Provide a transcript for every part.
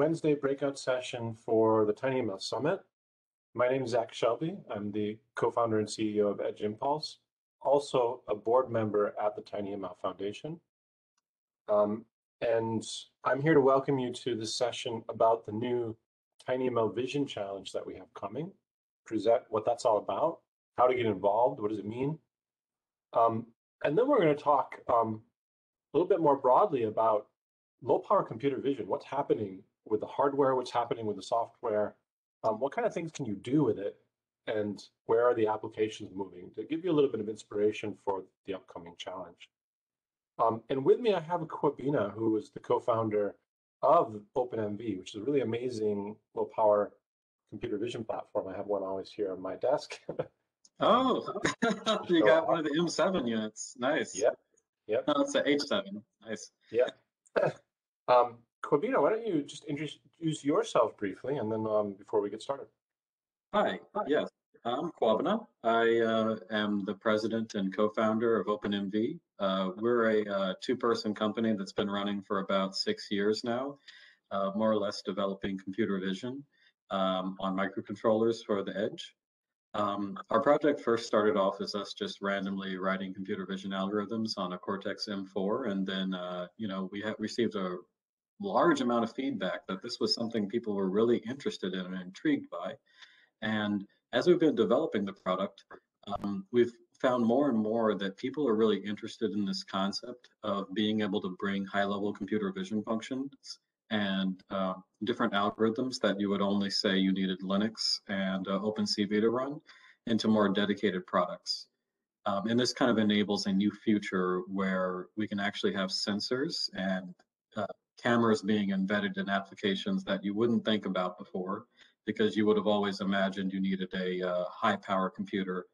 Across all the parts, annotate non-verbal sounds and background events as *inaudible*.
Wednesday breakout session for the TinyML Summit. My name is Zach Shelby. I'm the co-founder and CEO of Edge Impulse, also a board member at the TinyML Foundation. Um, and I'm here to welcome you to this session about the new TinyML Vision Challenge that we have coming, present what that's all about, how to get involved, what does it mean, um, and then we're going to talk um, a little bit more broadly about low power computer vision. What's happening with the hardware? What's happening with the software? Um, what kind of things can you do with it? And where are the applications moving? To give you a little bit of inspiration for the upcoming challenge. Um, and with me, I have Kwabena, who is the co-founder of OpenMV, which is a really amazing low power computer vision platform. I have one always here on my desk. *laughs* Oh, *laughs* you got one of the M7 units. Nice. Yep. Yep. No, it's the H7. Nice. Yeah. *laughs* um, Kwabena, why don't you just introduce yourself briefly, and then um, before we get started. Hi. Yes, I'm Kwabena. I uh, am the president and co-founder of OpenMV. Uh, we're a uh, two-person company that's been running for about six years now, uh, more or less developing computer vision um, on microcontrollers for the edge. Um, our project first started off as us just randomly writing computer vision algorithms on a Cortex M4, and then uh, you know we have received a large amount of feedback that this was something people were really interested in and intrigued by. And as we've been developing the product, um, we've found more and more that people are really interested in this concept of being able to bring high-level computer vision functions and uh, different algorithms that you would only say you needed Linux and uh, OpenCV to run into more dedicated products. Um, and this kind of enables a new future where we can actually have sensors and uh, cameras being embedded in applications that you wouldn't think about before because you would have always imagined you needed a uh, high power computer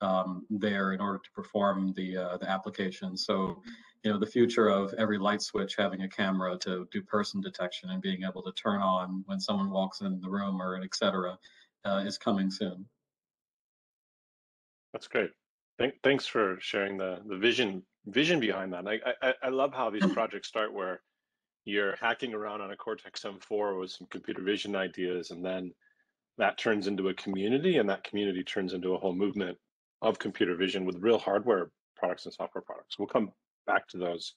um, there in order to perform the uh, the application. So you know, the future of every light switch having a camera to do person detection and being able to turn on when someone walks in the room or et cetera uh, is coming soon. That's great. Thank, thanks for sharing the, the vision vision behind that. I, I, I love how these projects start where you're hacking around on a Cortex M4 with some computer vision ideas, and then that turns into a community, and that community turns into a whole movement of computer vision with real hardware products and software products. We'll come back to those.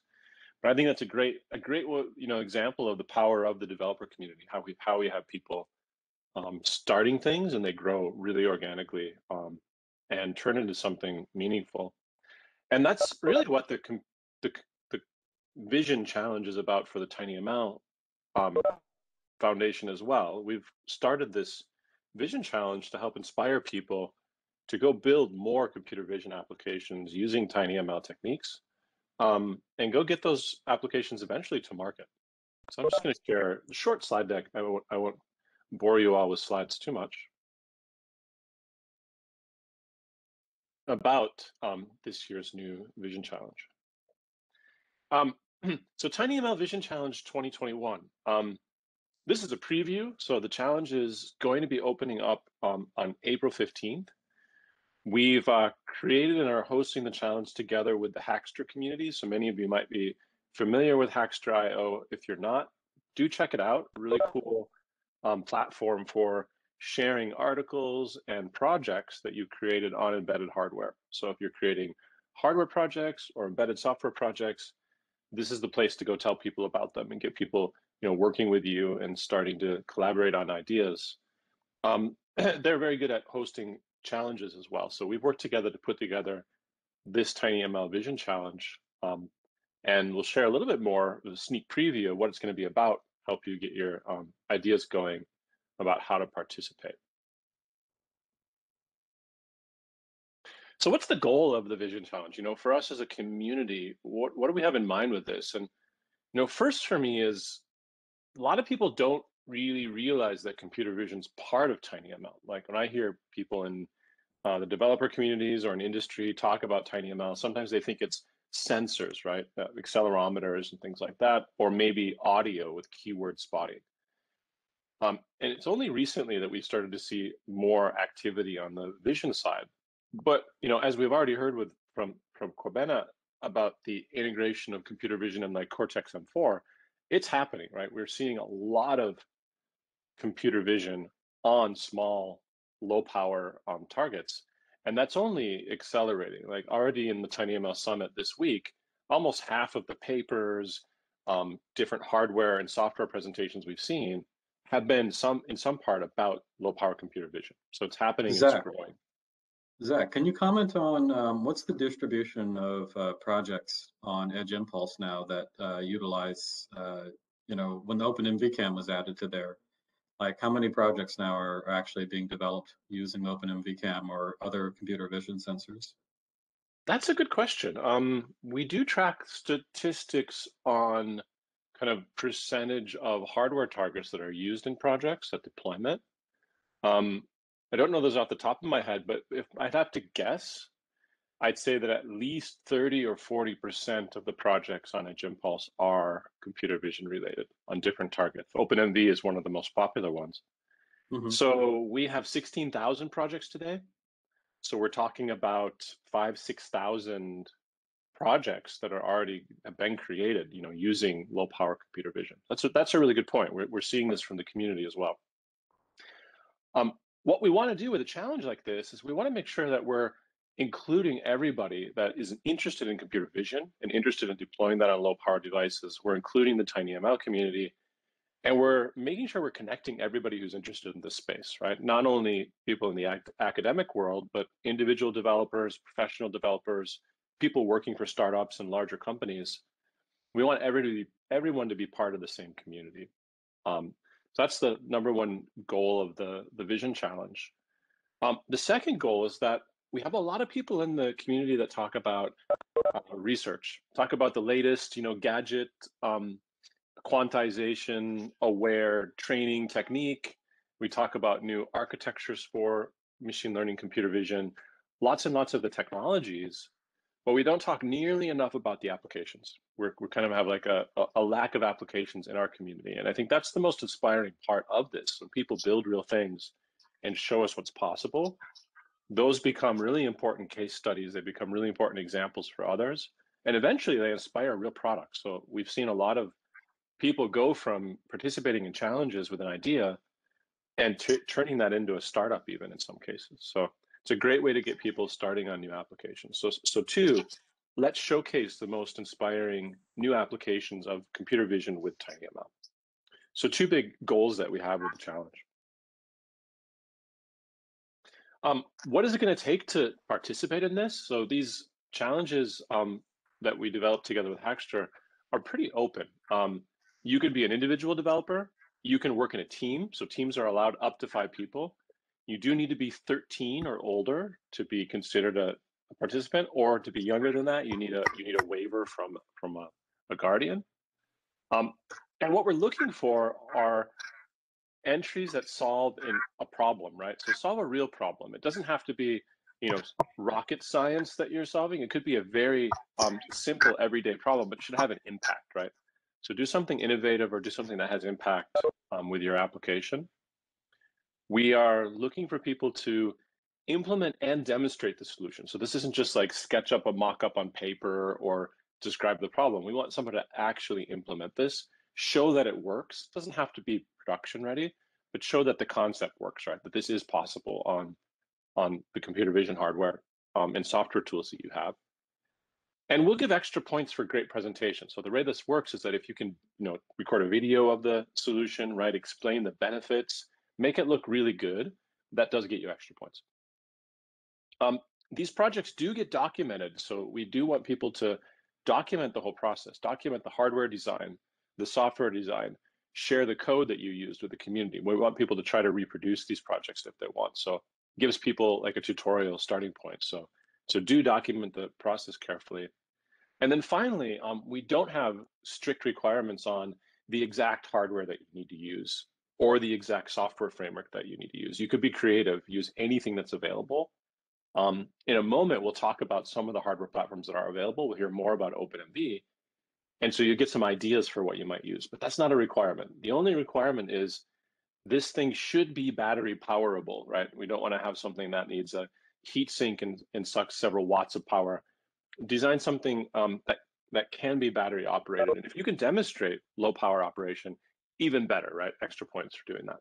But I think that's a great a great you know example of the power of the developer community. How we how we have people um, starting things and they grow really organically um, and turn into something meaningful. And that's really what the the, the vision challenge is about for the TinyML um, Foundation as well. We've started this vision challenge to help inspire people to go build more computer vision applications using TinyML techniques um, and go get those applications eventually to market. So I'm just going to share a short slide deck. I won't, I won't bore you all with slides too much about um, this year's new Vision Challenge. Um, *clears throat* so TinyML Vision Challenge 2021. Um, this is a preview. So the challenge is going to be opening up um, on April 15th. We've uh, created and are hosting the challenge together with the Hackster community. So many of you might be familiar with Hackster.io. If you're not, do check it out. Really cool um, platform for sharing articles and projects that you've created on embedded hardware. So if you're creating hardware projects or embedded software projects, this is the place to go tell people about them and get people you know, working with you and starting to collaborate on ideas. Um, *clears throat* they're very good at hosting challenges as well. So we've worked together to put together this tiny ml Vision Challenge. Um, and we'll share a little bit more of a sneak preview of what it's going to be about, help you get your um, ideas going about how to participate. So what's the goal of the Vision Challenge? You know, for us as a community, what, what do we have in mind with this? And, you know, first for me is a lot of people don't really realize that computer vision is part of TinyML. Like when I hear people in uh, the developer communities or in industry talk about TinyML, sometimes they think it's sensors, right? Uh, accelerometers and things like that, or maybe audio with keyword spotting. Um, and it's only recently that we started to see more activity on the vision side. But you know, as we've already heard with from from Kwabena about the integration of computer vision and like Cortex M4, it's happening, right? We're seeing a lot of computer vision on small, low power um, targets. And that's only accelerating. Like already in the TinyML Summit this week, almost half of the papers, um, different hardware and software presentations we've seen have been some in some part about low power computer vision. So it's happening. Zach, it's growing. Zach, can you comment on um, what's the distribution of uh, projects on Edge Impulse now that uh, utilize, uh, you know, when the OpenMVCam was added to there, like how many projects now are actually being developed using OpenMVCam or other computer vision sensors? That's a good question. Um, we do track statistics on kind of percentage of hardware targets that are used in projects at deployment. Um, I don't know those off the top of my head, but if I'd have to guess, I'd say that at least 30 or 40% of the projects on Edge Impulse are computer vision related on different targets. OpenMV is one of the most popular ones. Mm-hmm. So we have 16,000 projects today. So we're talking about five, 6,000 projects that are already have been created, you know, using low power computer vision. That's a, that's a really good point. We're, we're seeing this from the community as well. Um, what we want to do with a challenge like this is we want to make sure that we're including everybody that is interested in computer vision and interested in deploying that on low power devices. We're including the TinyML community and we're making sure we're connecting everybody who's interested in this space, right? Not only people in the ac academic world, but individual developers, professional developers, people working for startups and larger companies. We want everybody, everyone to be part of the same community. Um, so that's the number one goal of the, the Vision Challenge. Um, the second goal is that we have a lot of people in the community that talk about uh, research, talk about the latest, you know, gadget, um, quantization aware training technique. We talk about new architectures for machine learning, computer vision, lots and lots of the technologies, but we don't talk nearly enough about the applications. We're, we kind of have like a, a lack of applications in our community. And I think that's the most inspiring part of this. When people build real things and show us what's possible, those become really important case studies. They become really important examples for others. And eventually they inspire real products. So we've seen a lot of people go from participating in challenges with an idea and turning that into a startup even in some cases. So it's a great way to get people starting on new applications. So, so two, let's showcase the most inspiring new applications of computer vision with TinyML. So two big goals that we have with the challenge. Um, what is it going to take to participate in this? So these challenges um, that we developed together with Hackster are pretty open. Um, you could be an individual developer. You can work in a team. So teams are allowed up to five people. You do need to be 13 or older to be considered a, a participant, or to be younger than that, you need a you need a waiver from from a, a guardian. Um, and what we're looking for are entries that solve in a problem, right? So solve a real problem. It doesn't have to be, you know, rocket science that you're solving. It could be a very um, simple everyday problem, but should have an impact, right? So do something innovative or do something that has impact um, with your application. We are looking for people to implement and demonstrate the solution. So this isn't just like sketch up a mock-up on paper or describe the problem. We want someone to actually implement this, show that it works. It doesn't have to be production ready, but show that the concept works, right? That this is possible on, on the computer vision hardware um, and software tools that you have. And we'll give extra points for great presentation. So the way this works is that if you can, you know, record a video of the solution, right, explain the benefits, make it look really good, that does get you extra points. Um, these projects do get documented. So we do want people to document the whole process, document the hardware design, the software design, share the code that you used with the community. We want people to try to reproduce these projects if they want. So gives people like a tutorial starting point. So so do document the process carefully. And then finally, um, we don't have strict requirements on the exact hardware that you need to use or the exact software framework that you need to use. You could be creative, use anything that's available. Um, in a moment, we'll talk about some of the hardware platforms that are available. We'll hear more about OpenMV. And so you get some ideas for what you might use, but that's not a requirement. The only requirement is this thing should be battery powerable, right? We don't want to have something that needs a heat sink and, and sucks several watts of power. Design something um, that that can be battery operated. And if you can demonstrate low power operation, even better, right? Extra points for doing that.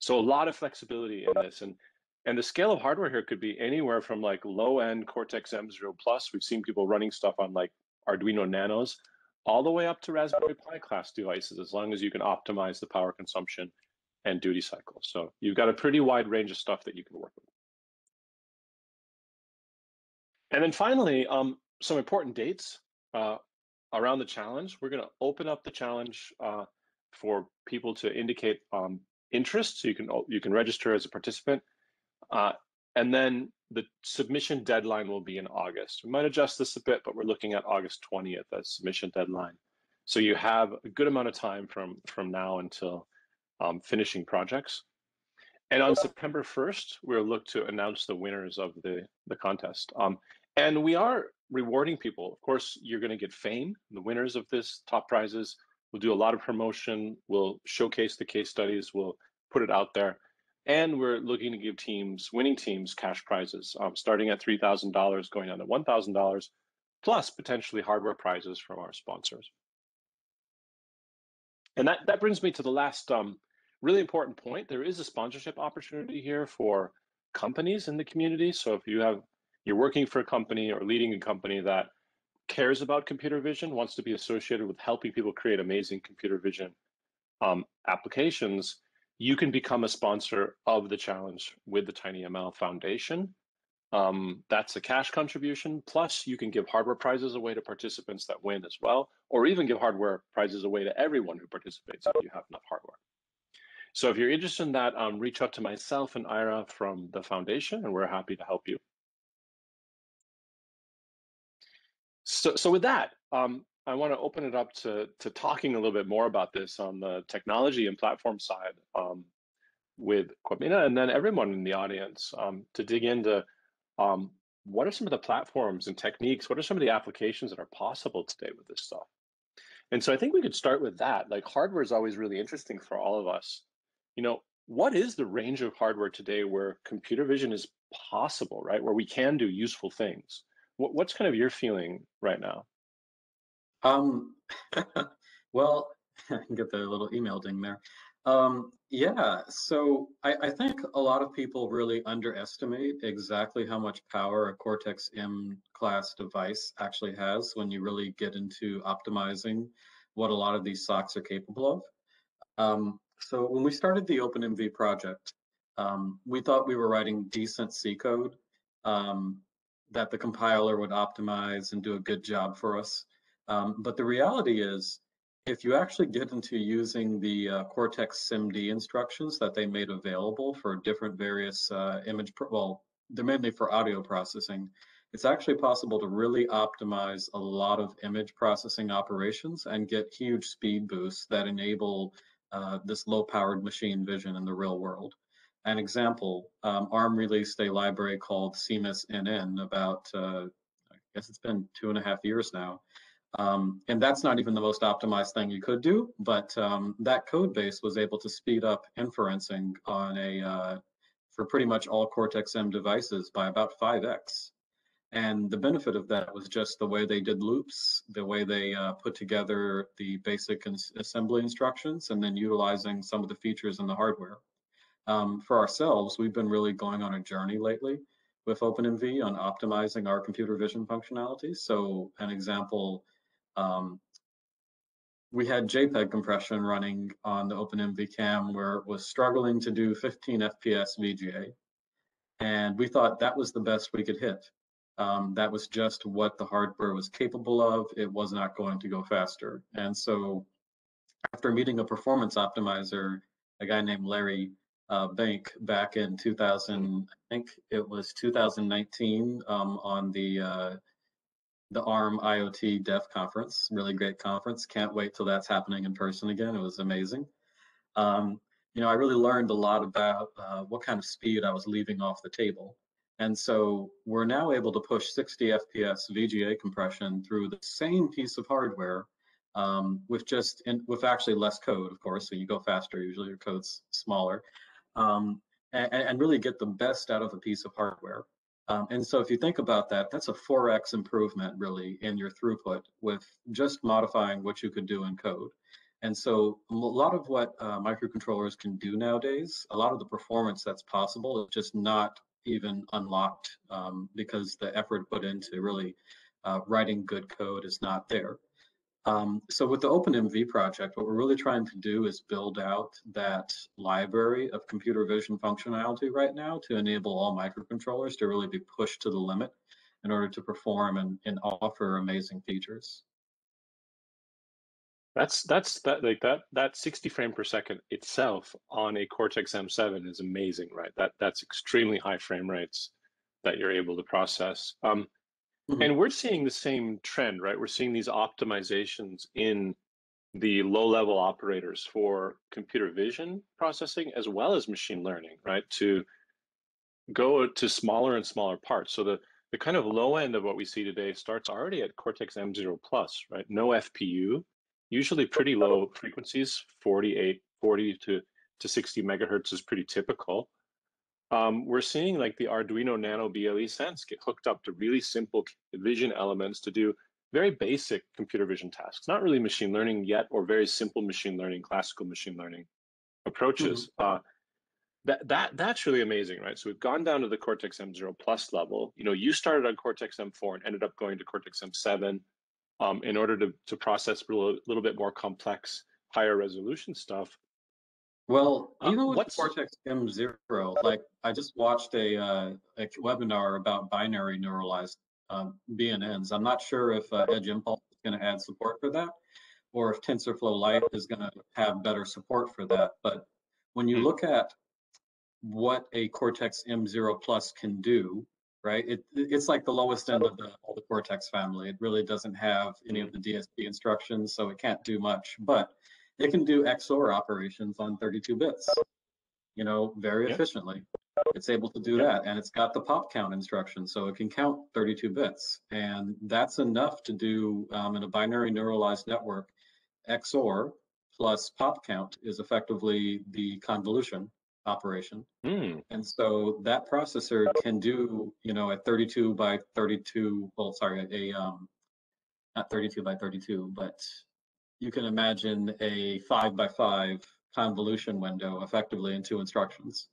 So a lot of flexibility in this. And and the scale of hardware here could be anywhere from like low end Cortex M0 Plus. We've seen people running stuff on like Arduino Nanos, all the way up to Raspberry Pi class devices, as long as you can optimize the power consumption and duty cycle. So you've got a pretty wide range of stuff that you can work with. And then finally, um, some important dates uh, around the challenge. We're going to open up the challenge uh, for people to indicate um, interest, so you can you can register as a participant. Uh, and then the submission deadline will be in August. We might adjust this a bit, but we're looking at August 20th as submission deadline. So you have a good amount of time from, from now until um, finishing projects. And on September 1st, we'll look to announce the winners of the, the contest. Um, and we are rewarding people. Of course, you're going to get fame, the winners of this top prizes. We'll do a lot of promotion. We'll showcase the case studies. We'll put it out there. And we're looking to give teams, winning teams, cash prizes, um, starting at $3,000, going down to $1,000, plus potentially hardware prizes from our sponsors. And that, that brings me to the last um, really important point. There is a sponsorship opportunity here for companies in the community. So if you have, you're working for a company or leading a company that cares about computer vision, wants to be associated with helping people create amazing computer vision um, applications, you can become a sponsor of the challenge with the TinyML Foundation. Um, that's a cash contribution. Plus, you can give hardware prizes away to participants that win as well, or even give hardware prizes away to everyone who participates if you have enough hardware. So if you're interested in that, um, reach out to myself and Ira from the foundation, and we're happy to help you. So, so with that, um, I want to open it up to, to talking a little bit more about this on the technology and platform side um, with Kwabena and then everyone in the audience um, to dig into um, what are some of the platforms and techniques, what are some of the applications that are possible today with this stuff? And so I think we could start with that. Like hardware is always really interesting for all of us. You know, what is the range of hardware today where computer vision is possible, right? Where we can do useful things? What, what's kind of your feeling right now? Um, *laughs* well, *laughs* I can get the little email ding there. Um, yeah, so I, I, think a lot of people really underestimate exactly how much power a Cortex M class device actually has when you really get into optimizing what a lot of these SoCs are capable of. Um, so when we started the OpenMV project, um, we thought we were writing decent C code um, that the compiler would optimize and do a good job for us. Um, but the reality is, if you actually get into using the uh, Cortex SIMD instructions that they made available for different various uh, image, well, they're mainly for audio processing, it's actually possible to really optimize a lot of image processing operations and get huge speed boosts that enable uh, this low powered machine vision in the real world. An example, um, ARM released a library called CMSIS-NN about, uh, I guess it's been two and a half years now, um, and that's not even the most optimized thing you could do, but um, that code base was able to speed up inferencing on a uh, for pretty much all Cortex-M devices by about 5x. And the benefit of that was just the way they did loops, the way they uh, put together the basic assembly instructions, and then utilizing some of the features in the hardware. Um, for ourselves, we've been really going on a journey lately with OpenMV on optimizing our computer vision functionalities. So an example um, we had JPEG compression running on the OpenMV cam where it was struggling to do 15 FPS VGA. And we thought that was the best we could hit. Um, that was just what the hardware was capable of. It was not going to go faster. And so after meeting a performance optimizer, a guy named Larry uh, Bank back in 2000, I think it was 2019 um, on the uh, the ARM IoT Dev Conference. Really great conference. Can't wait till that's happening in person again. It was amazing. Um, you know, I really learned a lot about uh, what kind of speed I was leaving off the table. And so we're now able to push 60 FPS VGA compression through the same piece of hardware um, with just in, with actually less code, of course. So you go faster. Usually your code's smaller, um, and, and, really get the best out of a piece of hardware. Um, and so if you think about that, that's a 4x improvement really in your throughput with just modifying what you could do in code. And so a lot of what uh, microcontrollers can do nowadays, a lot of the performance that's possible is just not even unlocked um, because the effort put into really uh, writing good code is not there. Um, so with the OpenMV project, what we're really trying to do is build out that library of computer vision functionality right now to enable all microcontrollers to really be pushed to the limit in order to perform and, and offer amazing features. That's that's that like that that 60 frame per second itself on a Cortex M7 is amazing, right? That that's extremely high frame rates that you're able to process. Um, mm-hmm. And we're seeing the same trend, right? We're seeing these optimizations in the low level operators for computer vision processing as well as machine learning, right? To go to smaller and smaller parts. So the the kind of low end of what we see today starts already at Cortex M0 Plus, right? No FPU, usually pretty low frequencies, 48, 40 to, to 60 megahertz is pretty typical. Um, we're seeing like the Arduino Nano BLE Sense get hooked up to really simple vision elements to do very basic computer vision tasks, not really machine learning yet, or very simple machine learning, classical machine learning approaches. Mm-hmm. Uh, that that that's really amazing, right? So we've gone down to the Cortex M0 Plus level. You know, you started on Cortex M4 and ended up going to Cortex M7 um, in order to, to process a little, little bit more complex, higher resolution stuff. Well, you um, know, what's Cortex M0, like I just watched a, uh, a webinar about binary neuralized um, BNNs. I'm not sure if uh, Edge Impulse is going to add support for that or if TensorFlow Lite is going to have better support for that. But when you hmm. look at what a Cortex M0 Plus can do, right? It, it's like the lowest end of the, all the Cortex family. It really doesn't have any of the DSP instructions, so it can't do much, but it can do XOR operations on 32 bits, you know, very efficiently. It's able to do that, and it's got the pop count instruction, so it can count 32 bits, and that's enough to do um, in a binary neuralized network. XOR plus pop count is effectively the convolution operation. Mm. And so that processor can do, you know, a 32 by 32, well, sorry, a, um, not 32 by 32, but you can imagine a five by five convolution window effectively in two instructions.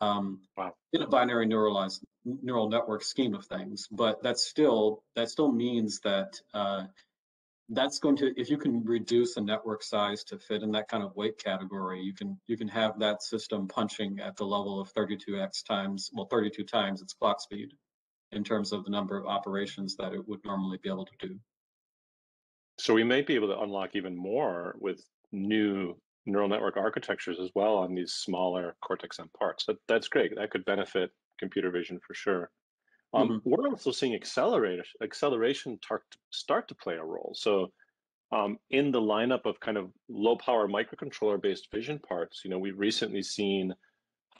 Um, wow. In a binary neuralized neural network scheme of things, but that's still that still means that uh, that's going to if you can reduce the network size to fit in that kind of weight category you can you can have that system punching at the level of 32x times well 32 times its clock speed in terms of the number of operations that it would normally be able to do so we may be able to unlock even more with new neural network architectures as well on these smaller cortex m parts that, that's great that could benefit computer vision for sure um, mm-hmm. We're also seeing acceleration acceleration tar- start to play a role. So um, in the lineup of kind of low power microcontroller based vision parts, you know, we've recently seen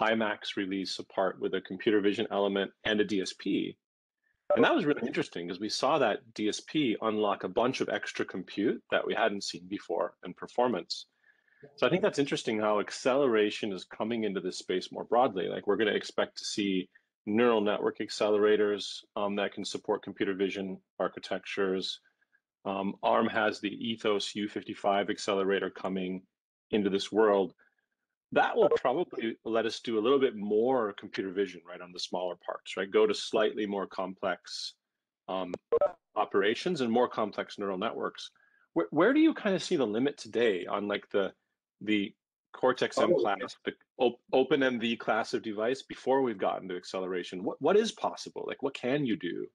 Himax release a part with a computer vision element and a DSP. And that was really interesting because we saw that DSP unlock a bunch of extra compute that we hadn't seen before and performance. So I think that's interesting how acceleration is coming into this space more broadly. Like we're going to expect to see neural network accelerators um, that can support computer vision architectures. Um, ARM has the Ethos U55 accelerator coming into this world. That will probably let us do a little bit more computer vision, right, on the smaller parts, right? Go to slightly more complex um, operations and more complex neural networks. Where, where do you kind of see the limit today on like the the Cortex M oh, class, the open OpenMV class of device before we've gotten to acceleration. What what is possible? Like what can you do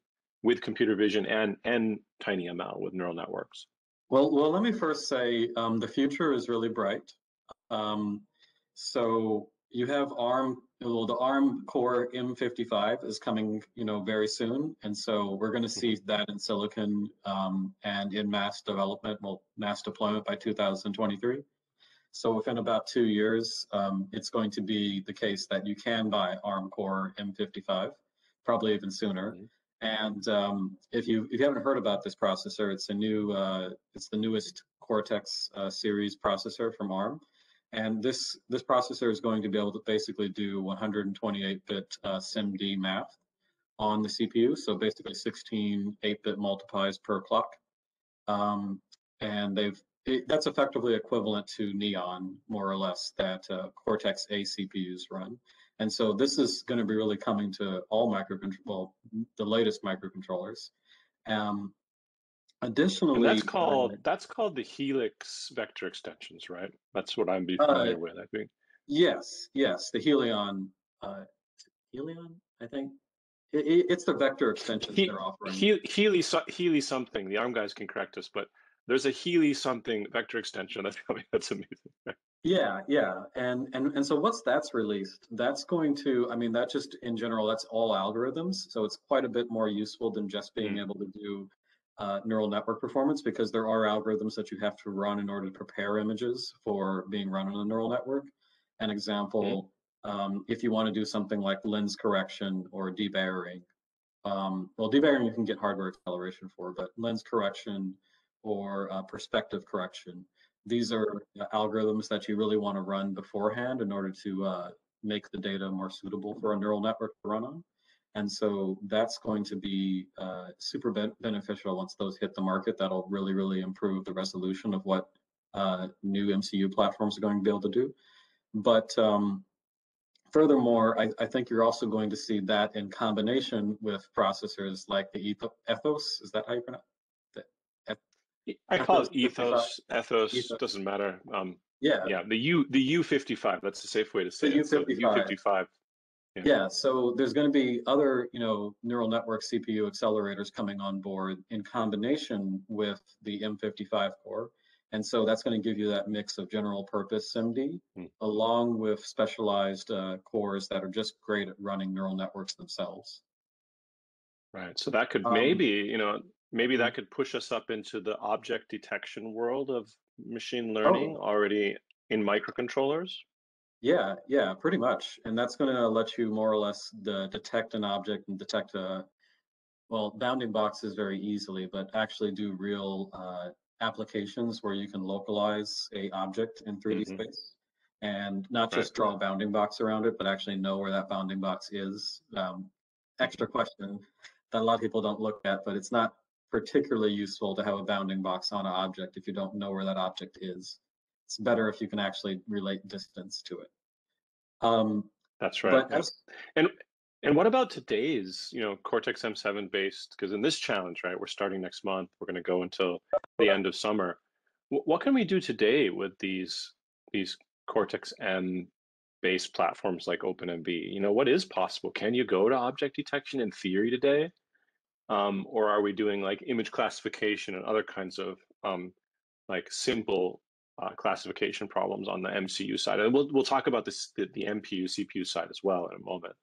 with computer vision and and TinyML with neural networks? Well, well, let me first say um, the future is really bright. Um, so you have ARM. Well, the ARM Core M55 is coming, you know, very soon, and so we're going to see mm-hmm. that in silicon um, and in mass development, well, mass deployment by 2023. So within about two years, um, it's going to be the case that you can buy ARM Core M55, probably even sooner. Mm-hmm. And um, if you if you haven't heard about this processor, it's a new uh, it's the newest Cortex uh, series processor from ARM, and this this processor is going to be able to basically do 128-bit uh, SIMD math. on the CPU. So basically 16 8-bit multiplies per clock. Um, and they've it, that's effectively equivalent to Neon, more or less, that uh, Cortex A CPUs run. And so this is going to be really coming to all microcontrollers, well, the latest microcontrollers. Um, additionally, and that's called uh, that's called the Helix vector extensions, right? That's what I'm be uh, familiar uh, with. I think. Yes, yes, the Helion, uh, Helion, I think. It, it, it's the vector extensions he, they're offering. He, Healy, Healy something. The ARM guys can correct us, but there's a Healy something vector extension. *laughs* That's probably that's amazing. Yeah, yeah, and and and so once that's released, that's going to. I mean, that just in general, that's all algorithms. So it's quite a bit more useful than just being mm-hmm. able to do uh, neural network performance because there are algorithms that you have to run in order to prepare images for being run on a neural network. An example, mm-hmm. um, if you want to do something like lens correction or debayering, um, well, debayering you can get hardware acceleration for, but lens correction or uh, perspective correction these are algorithms that you really want to run beforehand in order to uh, make the data more suitable for a neural network to run on. And so that's going to be uh, super be beneficial once those hit the market. That'll really, really improve the resolution of what uh, new MCU platforms are going to be able to do. But um, furthermore, I, I, think you're also going to see that in combination with processors like the Ethos. Is that how you pronounce it? I call it ethos. Ethos, ethos. doesn't matter. Um, yeah. Yeah. The U the U fifty five. That's the safe way to say the it. U fifty five. Yeah. yeah. So there's going to be other, you know, neural network CPU accelerators coming on board in combination with the M55 core. And so that's going to give you that mix of general purpose SIMD hmm. along with specialized uh, cores that are just great at running neural networks themselves. Right. So that could um, maybe, you know, maybe that could push us up into the object detection world of machine learning oh. already in microcontrollers yeah yeah pretty much and that's going to let you more or less the, detect an object and detect a well bounding boxes very easily but actually do real uh, applications where you can localize a object in 3d mm-hmm. space and not just right. draw a bounding box around it but actually know where that bounding box is um, extra question that a lot of people don't look at but it's not particularly useful to have a bounding box on an object if you don't know where that object is. It's better if you can actually relate distance to it. Um, That's right. As, and and what about today's, you know, Cortex M7 based? Because in this challenge, right, we're starting next month. We're going to go until the end of summer. W what can we do today with these these Cortex M based platforms like OpenMV? You know, what is possible? Can you go to object detection in theory today? um, or are we doing like image classification and other kinds of um, like simple uh, classification problems on the MCU side? And we'll we'll talk about this the, the MPU CPU side as well in a moment.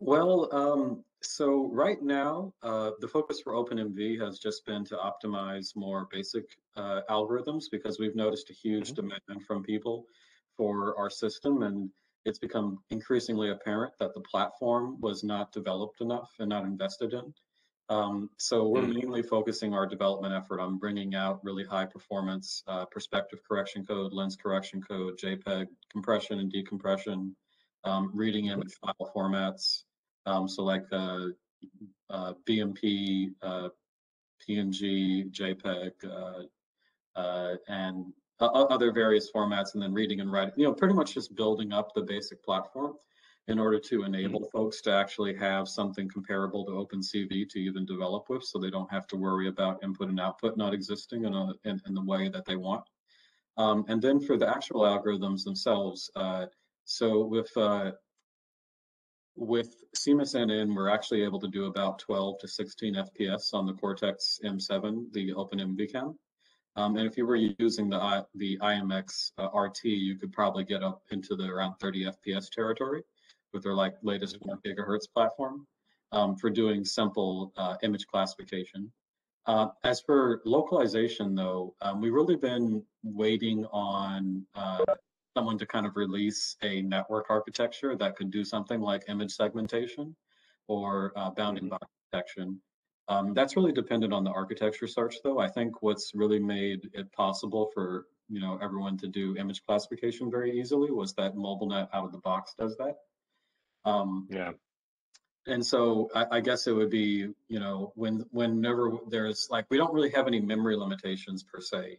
Well, um, so right now, uh, the focus for OpenMV has just been to optimize more basic uh, algorithms because we've noticed a huge mm -hmm. demand from people for our system and it's become increasingly apparent that the platform was not developed enough and not invested in. Um, so we're mm. mainly focusing our development effort on bringing out really high performance uh, perspective correction code, lens correction code, JPEG compression and decompression, um, reading image file formats. Um, so like uh, uh, BMP, uh, PNG, JPEG, uh, uh, and other various formats, and then reading and writing. You know, pretty much just building up the basic platform in order to enable mm-hmm. folks to actually have something comparable to OpenCV to even develop with so they don't have to worry about input and output not existing in, a, in, in the way that they want. Um, and then for the actual algorithms themselves, uh, so with uh, with CMSIS-NN, we're actually able to do about 12 to 16 FPS on the Cortex M7, the OpenMVCAM. Um, and if you were using the the IMX uh, RT, you could probably get up into the around 30 FPS territory with their like latest one gigahertz platform um, for doing simple uh, image classification. Uh, as for localization, though, um, we've really been waiting on uh, someone to kind of release a network architecture that could do something like image segmentation or uh, bounding box detection. Um, that's really dependent on the architecture search, though. I think what's really made it possible for you know everyone to do image classification very easily was that MobileNet out of the box does that. Um, yeah. and so I, I, guess it would be, you know, when whenever there's like we don't really have any memory limitations per se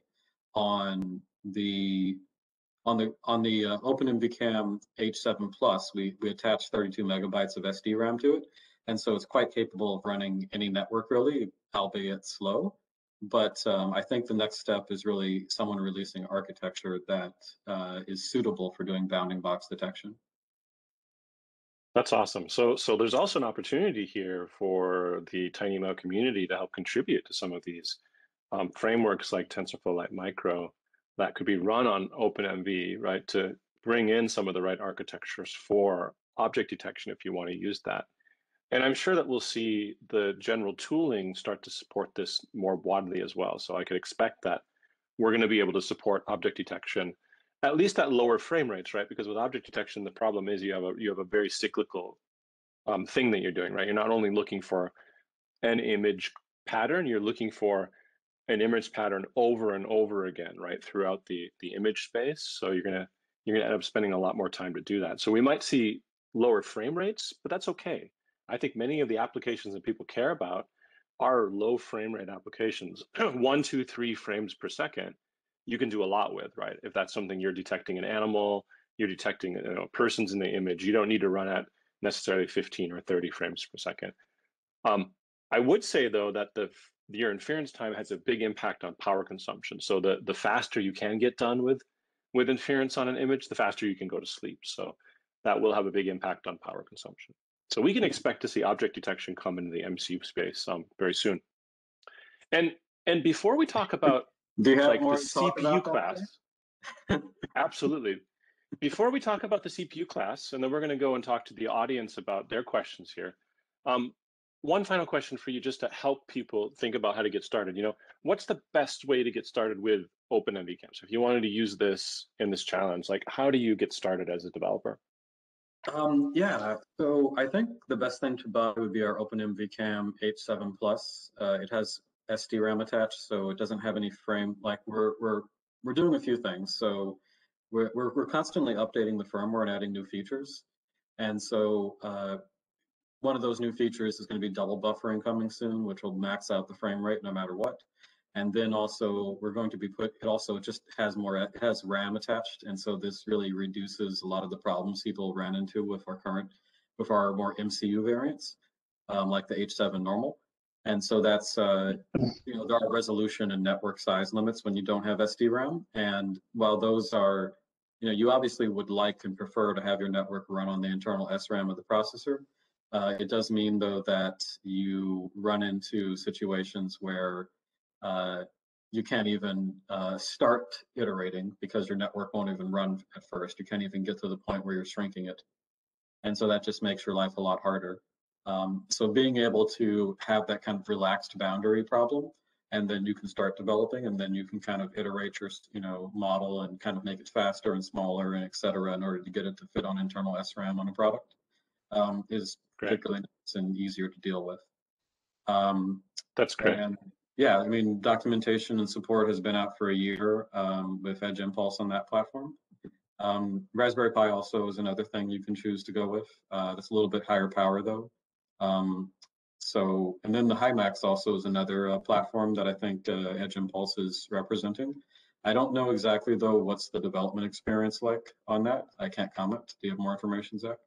on the on the on the uh, OpenMVCam H7 Plus. We we attach 32 megabytes of SD RAM to it, and so it's quite capable of running any network really, albeit slow. But um, I think the next step is really someone releasing architecture that uh, is suitable for doing bounding box detection. That's awesome. So, so there's also an opportunity here for the TinyML community to help contribute to some of these um, frameworks like TensorFlow Lite Micro that could be run on OpenMV, right, to bring in some of the right architectures for object detection if you want to use that. And I'm sure that we'll see the general tooling start to support this more broadly as well. So I could expect that we're going to be able to support object detection at least at lower frame rates, right? Because with object detection, the problem is you have a you have a very cyclical um, thing that you're doing, right? You're not only looking for an image pattern, you're looking for an image pattern over and over again, right, throughout the the image space. So you're gonna you're gonna end up spending a lot more time to do that. So we might see lower frame rates, but that's okay. I think many of the applications that people care about are low frame rate applications, *clears throat* one, two, three frames per second you can do a lot with, right? If that's something you're detecting an animal, you're detecting you know, persons in the image, you don't need to run at necessarily 15 or 30 frames per second. Um, I would say though that the your inference time has a big impact on power consumption. So the the faster you can get done with with inference on an image, the faster you can go to sleep. So that will have a big impact on power consumption. So we can expect to see object detection come into the MCU space um, very soon. And and before we talk about do you have like more the CPU class. Absolutely. Before we talk about the CPU class, and then we're going to go and talk to the audience about their questions here. Um, one final question for you, just to help people think about how to get started. You know, what's the best way to get started with OpenMVCam? So if you wanted to use this in this challenge, like how do you get started as a developer? Um, yeah, so I think the best thing to buy would be our OpenMVCam H7 Plus. Uh, it has SDRAM attached, so it doesn't have any frame. Like we're we're we're doing a few things. So we're we're, we're constantly updating the firmware and adding new features. And so uh, one of those new features is going to be double buffering coming soon, which will max out the frame rate no matter what. And then also we're going to be put. It also just has more. It has RAM attached, and so this really reduces a lot of the problems people ran into with our current, with our more MCU variants, um, like the H7 normal. And so that's, uh, you know, there are resolution and network size limits when you don't have SDRAM. And while those are, you know, you obviously would like and prefer to have your network run on the internal SRAM of the processor. Uh, it does mean though that you run into situations where uh, you can't even uh, start iterating because your network won't even run at first. You can't even get to the point where you're shrinking it. And so that just makes your life a lot harder. Um, so being able to have that kind of relaxed boundary problem, and then you can start developing, and then you can kind of iterate your, you know, model and kind of make it faster and smaller and et cetera in order to get it to fit on internal SRAM on a product, um, is particularly nice and easier to deal with. Um, That's great. And yeah, I mean, documentation and support has been out for a year um, with Edge Impulse on that platform. Um, Raspberry Pi also is another thing you can choose to go with. Uh, that's a little bit higher power though. Um, so, and then the HiMax also is another uh, platform that I think uh, Edge Impulse is representing. I don't know exactly though what's the development experience like on that. I can't comment. Do you have more information, Zach?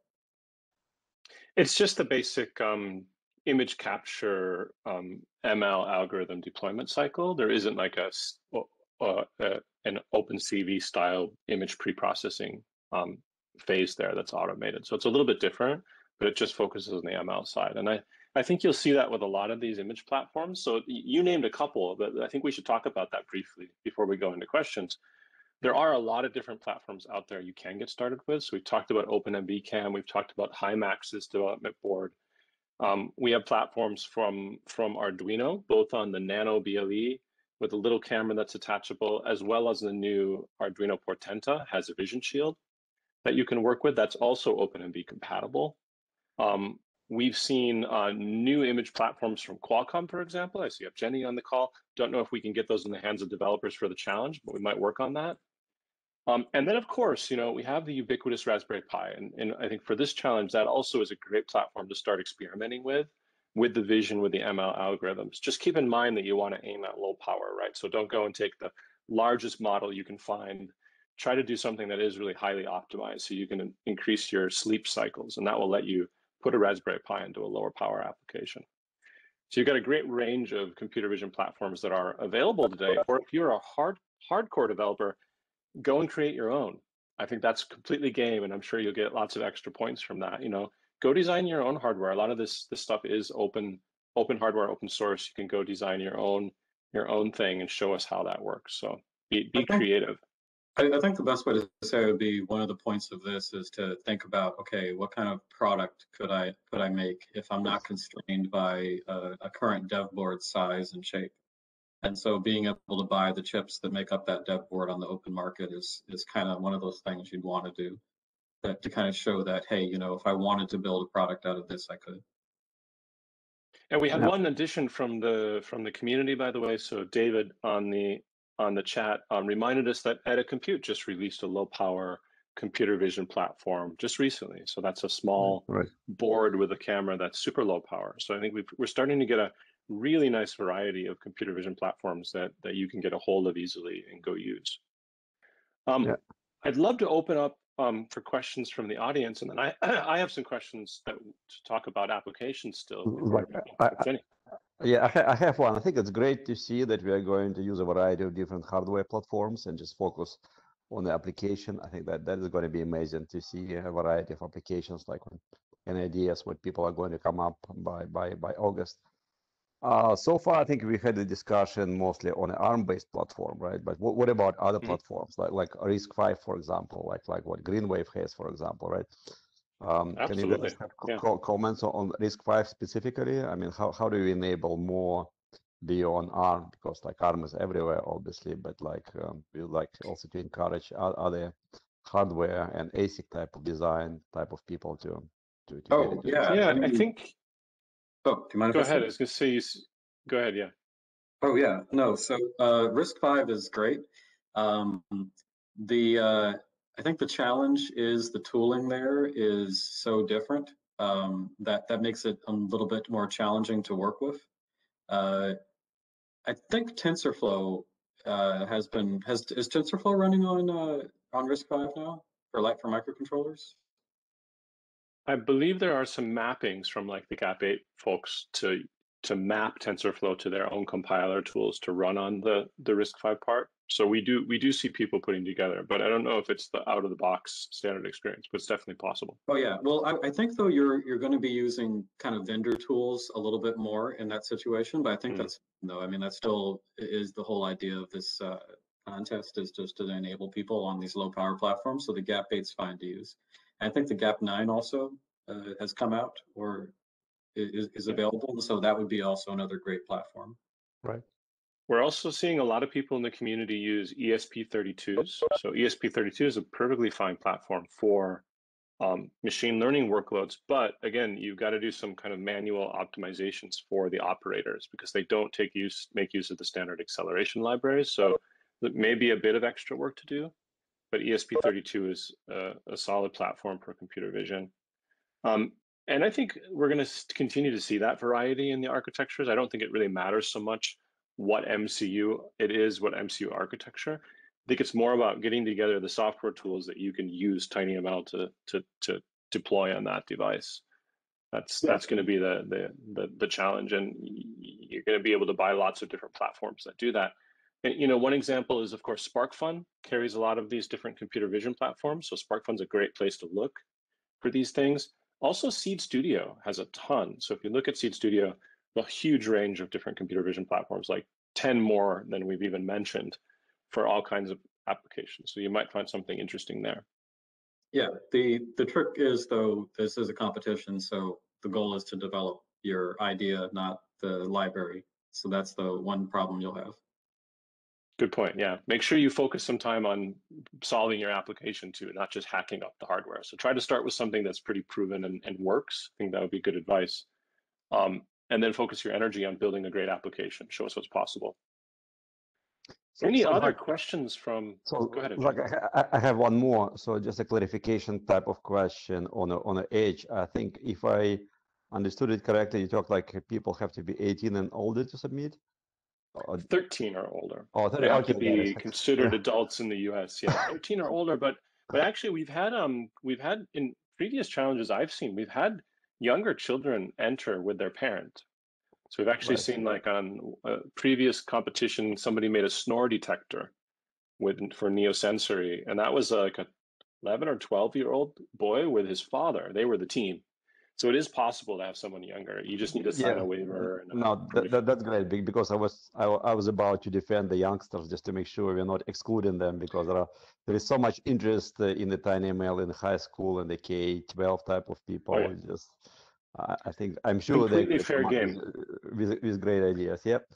It's just the basic um, image capture um, ML algorithm deployment cycle. There isn't like a uh, uh, an OpenCV style image pre-processing um, phase there that's automated. So it's a little bit different but it just focuses on the ML side. And I, I think you'll see that with a lot of these image platforms. So you named a couple, but I think we should talk about that briefly before we go into questions. There are a lot of different platforms out there you can get started with. So we've talked about OpenMVCam, we've talked about HiMax's development board. Um, we have platforms from, from Arduino, both on the Nano BLE with a little camera that's attachable, as well as the new Arduino Portenta has a vision shield that you can work with that's also OpenMV compatible. Um, we've seen uh, new image platforms from Qualcomm, for example. I see you have Jenny on the call. Don't know if we can get those in the hands of developers for the challenge, but we might work on that. Um, and then, of course, you know, we have the ubiquitous Raspberry Pi. And, and I think for this challenge, that also is a great platform to start experimenting with, with the vision, with the ML algorithms. Just keep in mind that you want to aim at low power, right? So don't go and take the largest model you can find. Try to do something that is really highly optimized so you can increase your sleep cycles, and that will let you put a Raspberry Pi into a lower power application. So you've got a great range of computer vision platforms that are available today. Or if you're a hard hardcore developer, go and create your own. I think that's completely game, and I'm sure you'll get lots of extra points from that. You know, go design your own hardware. A lot of this this stuff is open open hardware, open source. You can go design your own your own thing and show us how that works. So be be creative. I, I think the best way to say it would be one of the points of this is to think about okay, what kind of product could I could I make if I'm not constrained by a, a current dev board size and shape. And so being able to buy the chips that make up that dev board on the open market is is kind of one of those things you'd want to do that to kind of show that, hey, you know, if I wanted to build a product out of this, I could. And we had yeah. one addition from the from the community, by the way. So David on the on the chat um, reminded us that Compute just released a low power computer vision platform just recently. So that's a small right. board with a camera that's super low power. So I think we are starting to get a really nice variety of computer vision platforms that that you can get a hold of easily and go use. Um, yeah. I'd love to open up um, for questions from the audience, and then I *clears throat* I have some questions that to talk about applications still. Right. I, yeah, I, ha I, have one. I think it's great to see that we are going to use a variety of different hardware platforms and just focus on the application. I think that that is going to be amazing to see a variety of applications, like and ideas what people are going to come up by by by August. Uh, so far, I think we had a discussion mostly on an ARM-based platform, right? But what, what about other mm-hmm. platforms like like RISC-V, for example, like like what GreenWave has, for example, right? Um, can you guys have yeah. comments on RISC-V specifically? I mean, how how do you enable more beyond ARM? Because like ARM is everywhere, obviously, but like um, we like also to encourage other hardware and ASIC type of design type of people to to, to oh yeah yeah I, I think Oh, do you mind? Go ahead. I was going to say, you, go ahead. Yeah. Oh yeah, no. So uh, RISC-V is great. Um, the uh, I think the challenge is the tooling there is so different um, that that makes it a little bit more challenging to work with. Uh, I think TensorFlow uh, has been has is TensorFlow running on uh, on RISC-V now for like for microcontrollers. I believe there are some mappings from like the GAP8 folks to to map TensorFlow to their own compiler tools to run on the the RISC-V part. So we do we do see people putting together, but I don't know if it's the out of the box standard experience, but it's definitely possible. Oh yeah, well I, I think though you're you're going to be using kind of vendor tools a little bit more in that situation, but I think mm. that's no, I mean that still is the whole idea of this uh, contest is just to enable people on these low power platforms. So the GAP8's fine to use. and I think the GAP 9 also uh, has come out or is, is available. So that would be also another great platform. Right. We're also seeing a lot of people in the community use ESP32s. So ESP32 is a perfectly fine platform for um, machine learning workloads. But again, you've got to do some kind of manual optimizations for the operators because they don't take use make use of the standard acceleration libraries. So it may be a bit of extra work to do but ESP32 is a, a solid platform for computer vision. Um, and I think we're going to continue to see that variety in the architectures. I don't think it really matters so much what MCU it is, what MCU architecture. I think it's more about getting together the software tools that you can use TinyML to to to deploy on that device. That's yeah. that's going to be the, the the the challenge, and you're going to be able to buy lots of different platforms that do that. And, you know, one example is, of course, SparkFun carries a lot of these different computer vision platforms. So SparkFun's a great place to look for these things. Also, Seeed Studio has a ton. So if you look at Seeed Studio, a huge range of different computer vision platforms, like 10 more than we've even mentioned for all kinds of applications. So you might find something interesting there. Yeah, the the trick is though this is a competition, so the goal is to develop your idea, not the library. So that's the one problem you'll have. Good point. Yeah. Make sure you focus some time on solving your application too, not just hacking up the hardware. So try to start with something that's pretty proven and, and works. I think that would be good advice. Um, and then focus your energy on building a great application. Show us what's possible. So- Any so, other like- questions from? So, Go ahead. like, I, I- have one more. So just a clarification type of question on a, on a age. I think if I understood it correctly, you talk like people have to be 18 and older to submit? 13 or older. Oh, They 30 have to okay, be considered yeah. adults in the U.S. Yeah, *laughs* 13 or older. But but actually, we've had um we've had in previous challenges I've seen, we've had younger children enter with their parent. So we've actually Right. seen like on a previous competition, somebody made a snore detector with for neosensory, and that was like a 11 or 12 year old boy with his father. They were the team. So it is possible to have someone younger. You just need to sign Yeah. a waiver. And No, that, permission. that, that's great because I was I, I was about to defend the youngsters just to make sure we're not excluding them because there are there is so much interest uh, in the tiny ML in high school and the K twelve type of people. Oh, yeah. Just I, I think I'm sure they fair game. with, with with great ideas. Yep.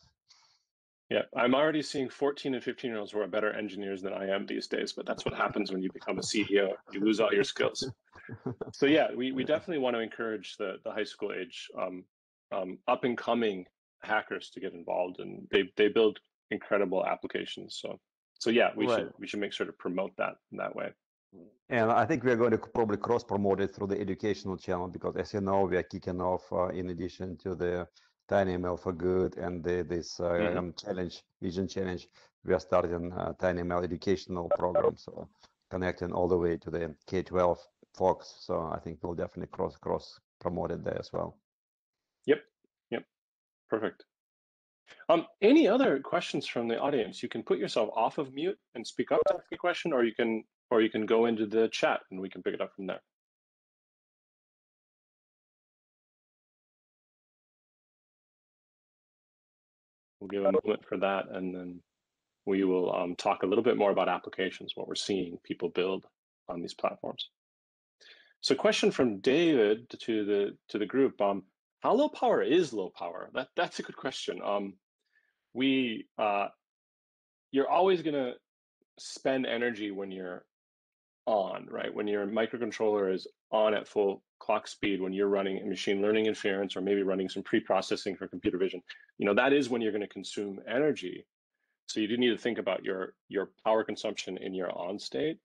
Yeah, I'm already seeing 14 and 15 year olds who are better engineers than I am these days, but that's what happens when you become a CEO. You lose all your skills. *laughs* So yeah, we, we definitely want to encourage the, the high school age um, um, up and coming hackers to get involved and they, they build incredible applications. So so yeah, we Right. should we should make sure to promote that in that way. And I think we are going to probably cross promote it through the educational channel because, as you know, we are kicking off uh, in addition to the Tiny ML for Good and the, this uh, Mhm. um, challenge, Vision Challenge. We are starting uh, Tiny ML educational program, so connecting all the way to the K-12 folks. So I think we'll definitely cross cross promote it there as well. Yep, yep, perfect. Um, any other questions from the audience? You can put yourself off of mute and speak up to ask a question, or you can or you can go into the chat and we can pick it up from there. We'll give a moment for that, and then we will um, talk a little bit more about applications, what we're seeing people build on these platforms. So, question from David to the to the group: um, How low power is low power? That that's a good question. Um, we uh, you're always going to spend energy when you're on, right? When your microcontroller is on at full clock speed, when you're running machine learning inference or maybe running some pre-processing for computer vision, you know, that is when you're going to consume energy. So you do need to think about your your power consumption in your on state.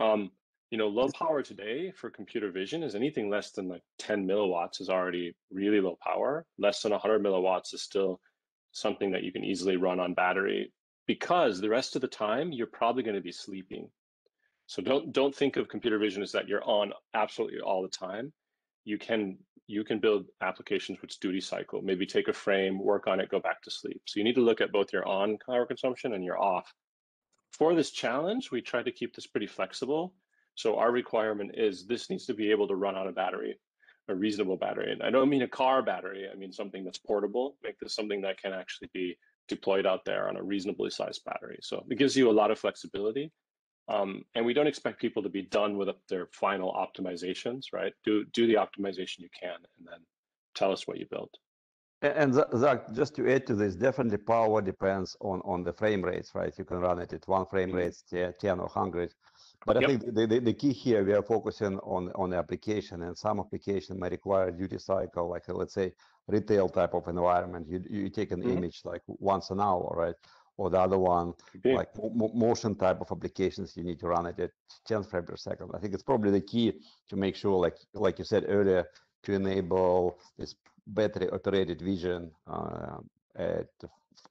Um, you know, low power today for computer vision is anything less than like 10 milliwatts is already really low power. Less than 100 milliwatts is still something that you can easily run on battery because the rest of the time you're probably going to be sleeping. So don't don't think of computer vision as that you're on absolutely all the time. You can you can build applications which duty cycle. Maybe take a frame, work on it, go back to sleep. So you need to look at both your on power consumption and your off. For this challenge, we try to keep this pretty flexible. So our requirement is this needs to be able to run on a battery, a reasonable battery. And I don't mean a car battery. I mean something that's portable. Make this something that can actually be deployed out there on a reasonably sized battery. So it gives you a lot of flexibility. Um, and we don't expect people to be done with their final optimizations, right? Do do the optimization you can, and then tell us what you built. And Zach, just to add to this, definitely power depends on on the frame rates, right? You can run it at one frame Mhm. rates, 10 or 100. But I Yep. think the, the, the key here, we are focusing on, on the application and some application may require duty cycle, like let's say retail type of environment. You, you take an Mhm. image like once an hour, right? Or the other one, be. like mo- mo- motion type of applications, you need to run it at 10 frames per second. I think it's probably the key to make sure, like like you said earlier, to enable this battery operated vision uh, at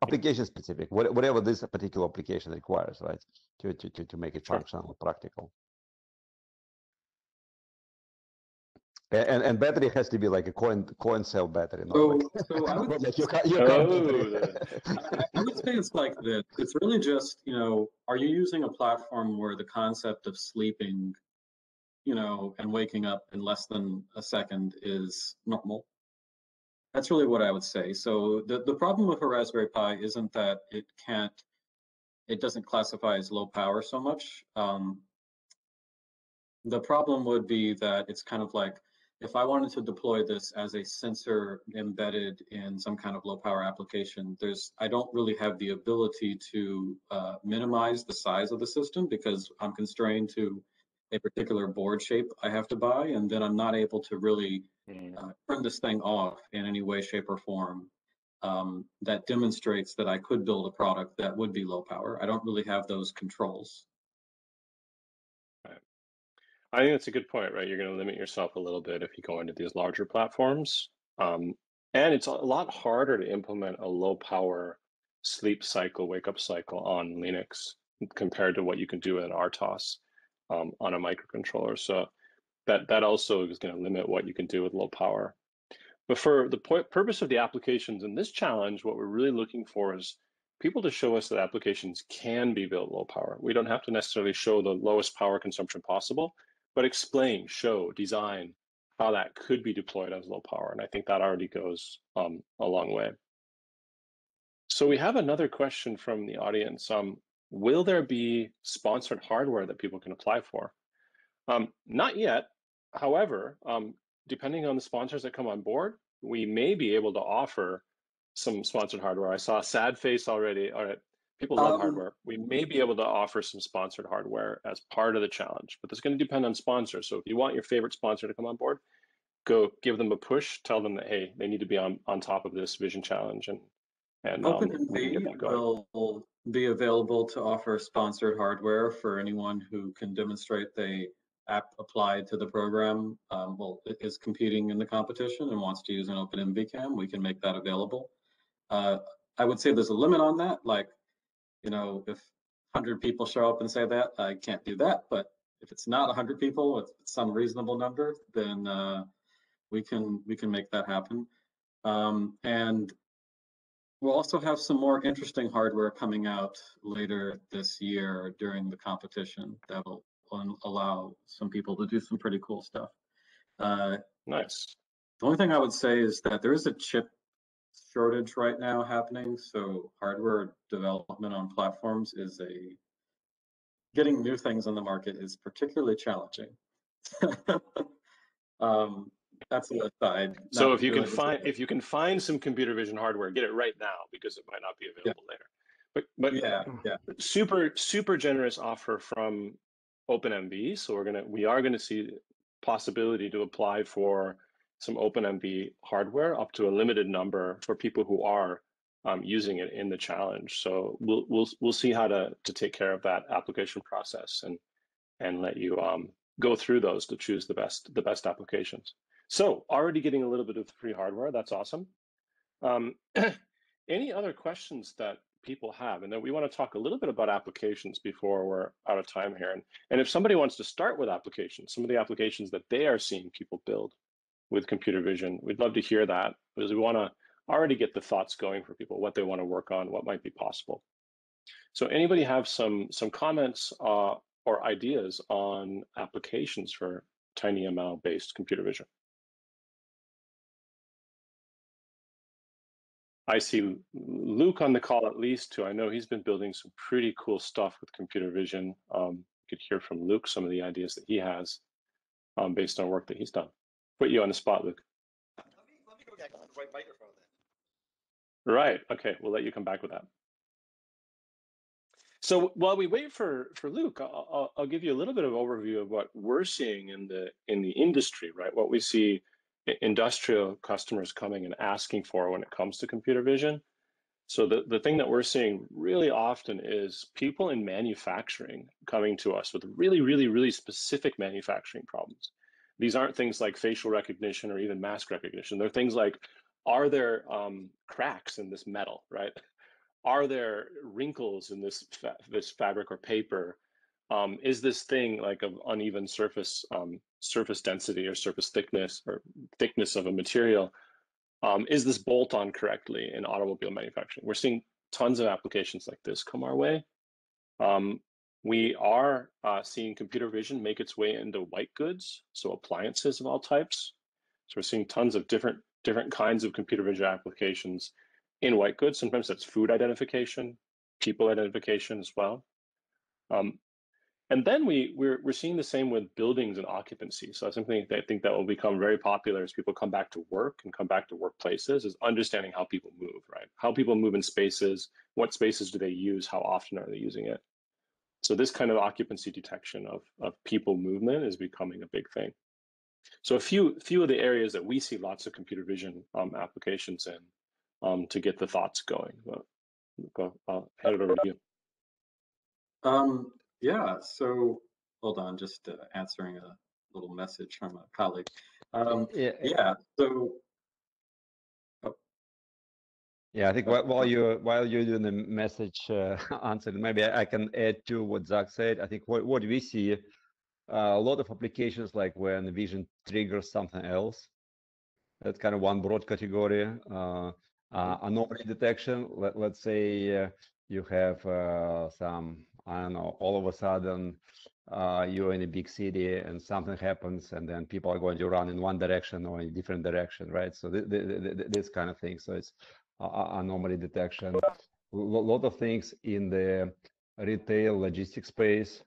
application specific, whatever this particular application requires, right? To to to, to make it Sure. functional, practical. And and battery has to be like a coin coin cell battery, not So, like, so I *laughs* would like your car, your car Oh, battery. I *laughs* I would say it's like this. It's really just, you know, are you using a platform where the concept of sleeping, you know, and waking up in less than a second is normal? That's really what I would say. So the, the problem with a Raspberry Pi isn't that it can't, it doesn't classify as low power so much. Um, the problem would be that it's kind of like if I wanted to deploy this as a sensor embedded in some kind of low power application, there's I don't really have the ability to uh, minimize the size of the system because I'm constrained to a particular board shape I have to buy, and then I'm not able to really Mm. uh, turn this thing off in any way, shape, or form. um, that demonstrates that I could build a product that would be low power. I don't really have those controls. I think that's a good point, right? You're going to limit yourself a little bit if you go into these larger platforms. Um, and it's a lot harder to implement a low power sleep cycle, wake up cycle on Linux compared to what you can do with an RTOS um, on a microcontroller. So that, that also is going to limit what you can do with low power. But for the purpose of the applications in this challenge, what we're really looking for is people to show us that applications can be built low power. We don't have to necessarily show the lowest power consumption possible, but explain, show, design how that could be deployed as low power. And I think that already goes um, a long way. So we have another question from the audience. Um, will there be sponsored hardware that people can apply for? Um, not yet. However, um, depending on the sponsors that come on board, we may be able to offer some sponsored hardware. I saw a Sad Face already. All right, people love Um, hardware. We may be able to offer some sponsored hardware as part of the challenge, but that's going to depend on sponsors. So if you want your favorite sponsor to come on board, go give them a push. Tell them that hey, they need to be on on top of this vision challenge and and um, OpenMV will be available to offer sponsored hardware for anyone who can demonstrate they app applied to the program, um, well, is competing in the competition and wants to use an OpenMV cam, we can make that available. Uh, I would say there's a limit on that, like, you know, if hundred people show up and say that, I can't do that, but if it's not hundred people, if it's some reasonable number, then, uh, we can, we can make that happen. Um, and We'll also have some more interesting hardware coming out later this year during the competition that'll allow some people to do some pretty cool stuff. Uh, Nice. the only thing I would say is that there is a chip shortage right now happening, so hardware development on platforms is a getting new things on the market is particularly challenging. *laughs* um, that's an aside. So if you can find if you can find some computer vision hardware, get it right now because it might not be available later. But but yeah, yeah. super super generous offer from OpenMV. So we're gonna we are gonna see possibility to apply for some OpenMV hardware up to a limited number for people who are um, using it in the challenge. So we'll we'll we'll see how to to take care of that application process and and let you um, go through those to choose the best the best applications. So already getting a little bit of free hardware. That's awesome. Um, *clears throat* any other questions that people have? And then we want to talk a little bit about applications before we're out of time here. And, and if somebody wants to start with applications, some of the applications that they are seeing people build with computer vision, we'd love to hear that because we want to already get the thoughts going for people, what they want to work on, what might be possible. So anybody have some some comments uh, or ideas on applications for TinyML based computer vision? I see Luke on the call at least too. I know he's been building some pretty cool stuff with computer vision. Um, you could hear from Luke some of the ideas that he has um, based on work that he's done. Put you on the spot, Luke. Let me, let me go back to the right microphone then. Right. Okay. We'll let you come back with that. So while we wait for for Luke, I'll, I'll, give you a little bit of overview of what we're seeing in the in the industry. Right. What we see industrial customers coming and asking for when it comes to computer vision. So the, the thing that we're seeing really often is people in manufacturing coming to us with really, really, really specific manufacturing problems. These aren't things like facial recognition or even mask recognition. They're things like, are there um, cracks in this metal, right? Are there wrinkles in this fa- this fabric or paper? Um, is this thing like of uneven surface um, surface density or surface thickness or thickness of a material? Um, is this bolt on correctly in automobile manufacturing? We're seeing tons of applications like this come our way. Um, we are uh, seeing computer vision make its way into white goods, so appliances of all types. So we're seeing tons of different different kinds of computer vision applications in white goods. Sometimes that's food identification, people identification as well. Um, and then we we're we're seeing the same with buildings and occupancy. So that's something that I think that will become very popular as people come back to work and come back to workplaces is understanding how people move, right? How people move in spaces, what spaces do they use, how often are they using it? So this kind of occupancy detection of of people movement is becoming a big thing. So a few few of the areas that we see lots of computer vision um, applications in um, to get the thoughts going. But go, I'll hand it over to you. Um, yeah, so hold on, just uh, answering a little message from a colleague. Um, Yeah, yeah, so yeah. I think while, while you're while you're doing the message uh, *laughs* answer, maybe I, can add to what Zach said. I think what what we see uh, a lot of applications like when vision triggers something else. That's kind of one broad category. Uh, uh, anomaly detection. Let, let's say uh, you have uh, some I don't know. All of a sudden, uh, you're in a big city and something happens, and then people are going to run in one direction or in a different direction, right? So th- th- th- th- this kind of thing. So it's anomaly detection. A lot of things in the retail logistics space.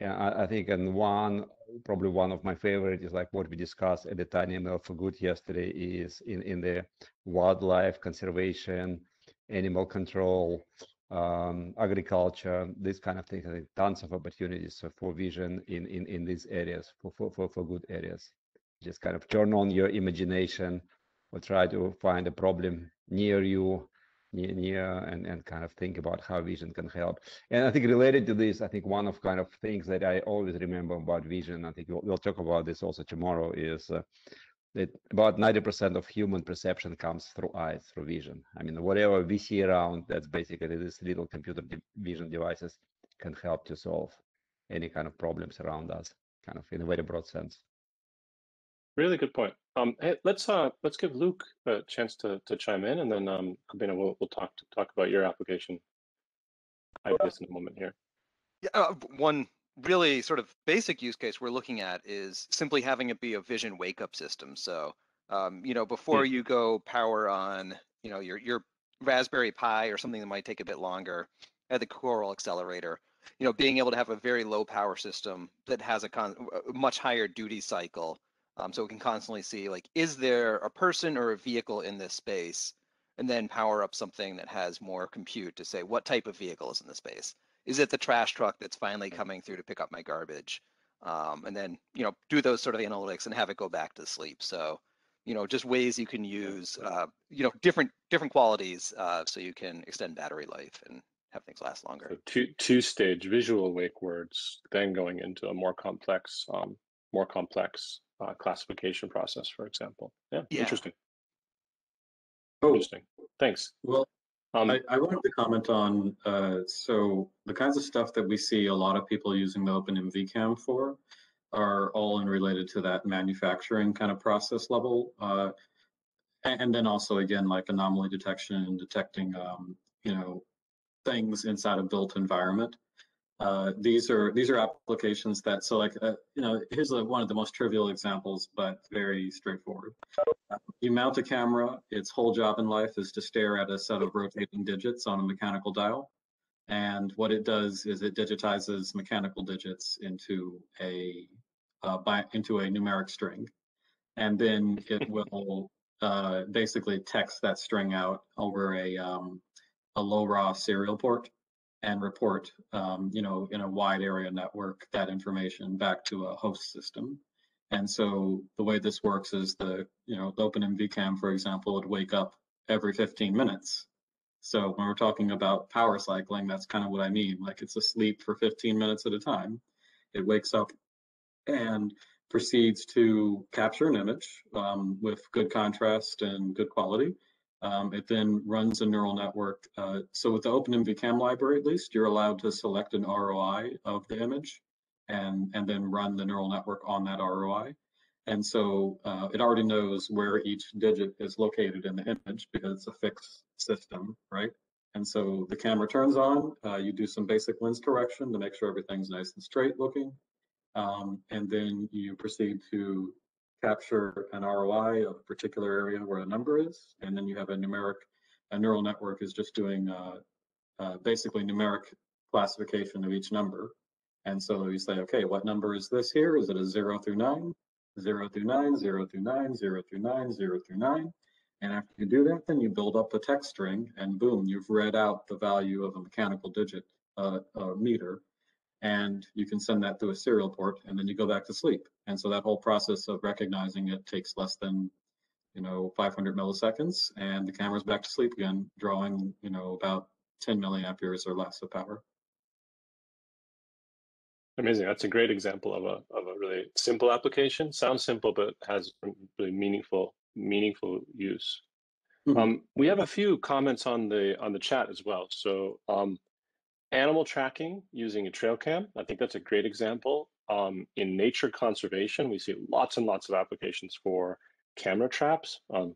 I think, and one probably one of my favorite is like what we discussed at the Tiny ML for Good yesterday is in in the wildlife conservation, animal control, um, agriculture, this kind of things. I think tons of opportunities for vision in in in these areas for for for, for good areas. Just kind of turn on your imagination or try to find a problem near you near, near and, and kind of think about how vision can help. And I think related to this, I think one of kind of things that I always remember about vision, I think we'll, we'll talk about this also tomorrow, is uh, that about 90% of human perception comes through eyes, through vision. I mean, whatever we see around, that's basically this little computer vision devices can help to solve any kind of problems around us, kind of in a very broad sense. Really good point. Um, hey, let's uh, let's give Luke a chance to to chime in, and then um, Kwabena, we'll we'll talk talk about your application. I guess in a moment here. Yeah, uh, one really sort of basic use case we're looking at is simply having it be a vision wake up system. So, um, you know, before you go power on, you know, your your Raspberry Pi or something that might take a bit longer at the Coral Accelerator, you know, being able to have a very low power system that has a, con- a much higher duty cycle um, so we can constantly see like, is there a person or a vehicle in this space? And then power up something that has more compute to say what type of vehicle is in the space. Is it the trash truck that's finally coming through to pick up my garbage? Um, and then you know do those sort of analytics and have it go back to sleep. So you know just ways you can use uh, you know different different qualities uh, so you can extend battery life and have things last longer. So two two stage visual wake words, then going into a more complex um, more complex uh, classification process, for example. Yeah, Yeah. interesting. Oh. Interesting. Thanks. well, Um, I, I wanted to comment on uh, so the kinds of stuff that we see a lot of people using the OpenMV cam for are all in related to that manufacturing kind of process level. Uh, and, and then also again like anomaly detection and detecting um, you know things inside a built environment. Uh, these are these are applications that so like uh, you know here's a, one of the most trivial examples but very straightforward. Uh, you mount a camera, its whole job in life is to stare at a set of rotating digits on a mechanical dial. And what it does is it digitizes mechanical digits into a uh, by, into a numeric string, and then it *laughs* will uh, basically text that string out over a um, a LoRa serial port and report, um, you know, in a wide area network that information back to a host system. And so the way this works is the, you know, the OpenMV cam, for example, would wake up every 15 minutes. So when we're talking about power cycling, that's kind of what I mean. Like it's asleep for 15 minutes at a time. It wakes up and proceeds to capture an image um, with good contrast and good quality. Um, it then runs a neural network. Uh, so with the OpenMVCam library, at least, you're allowed to select an ROI of the image and, and then run the neural network on that ROI. And so uh, it already knows where each digit is located in the image because it's a fixed system, right? And so the camera turns on, uh, you do some basic lens correction to make sure everything's nice and straight looking. Um, and then you proceed to capture an ROI of a particular area where a number is, and then you have a numeric, a neural network is just doing uh, uh, basically numeric classification of each number. And so you say, okay, what number is this here? Is it a zero through nine? Zero through nine, zero through nine, zero through nine, zero through nine. And after you do that, then you build up a text string and boom, you've read out the value of a mechanical digit uh, meter and you can send that through a serial port and then you go back to sleep. And so that whole process of recognizing it takes less than you know, 500 milliseconds, and the camera's back to sleep again, drawing, you know, about 10 milliamperes or less of power. Amazing. That's a great example of a of a really simple application. Sounds simple, but has really meaningful meaningful use. Mm-hmm. Um, we have a few comments on the on the chat as well. So um, animal tracking using a trail cam. I think that's a great example. Um, in nature conservation, we see lots and lots of applications for camera traps. Um,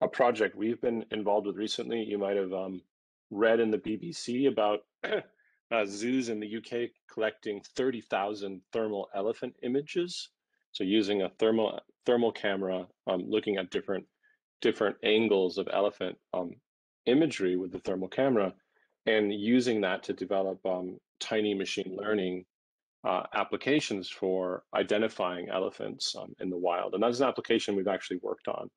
a project we've been involved with recently, you might have um, read in the BBC about *clears throat* uh, zoos in the UK collecting 30,000 thermal elephant images. So using a thermal thermal camera, um, looking at different different angles of elephant um, imagery with the thermal camera, and using that to develop um, tiny machine learning uh, applications for identifying elephants um, in the wild. And that's an application we've actually worked on